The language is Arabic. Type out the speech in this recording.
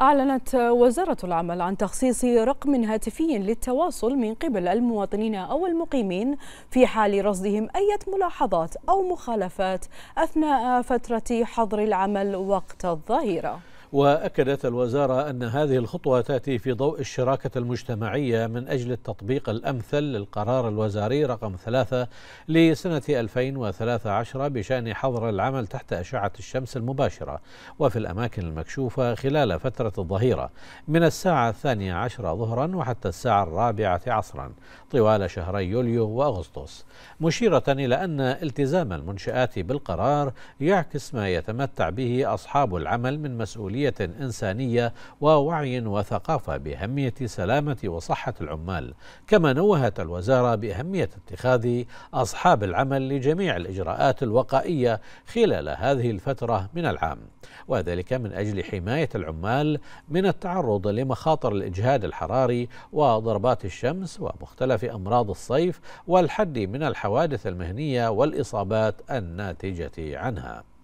أعلنت وزارة العمل عن تخصيص رقم هاتفي للتواصل من قبل المواطنين أو المقيمين في حال رصدهم أي ملاحظات أو مخالفات أثناء فترة حظر العمل وقت الظهيرة وأكدت الوزارة أن هذه الخطوة تأتي في ضوء الشراكة المجتمعية من أجل التطبيق الأمثل للقرار الوزاري رقم ثلاثة لسنة 2013 بشأن حظر العمل تحت أشعة الشمس المباشرة وفي الأماكن المكشوفة خلال فترة الظهيرة من الساعة الثانية عشرة ظهرا وحتى الساعة الرابعة عصرا طوال شهري يوليو وأغسطس مشيرة إلى أن التزام المنشآت بالقرار يعكس ما يتمتع به أصحاب العمل من مسؤولية مسؤولية إنسانية ووعي وثقافة بأهمية سلامة وصحة العمال. كما نوهت الوزارة بأهمية اتخاذ أصحاب العمل لجميع الإجراءات الوقائية خلال هذه الفترة من العام. وذلك من أجل حماية العمال من التعرض لمخاطر الإجهاد الحراري وضربات الشمس ومختلف أمراض الصيف والحد من الحوادث المهنية والإصابات الناتجة عنها.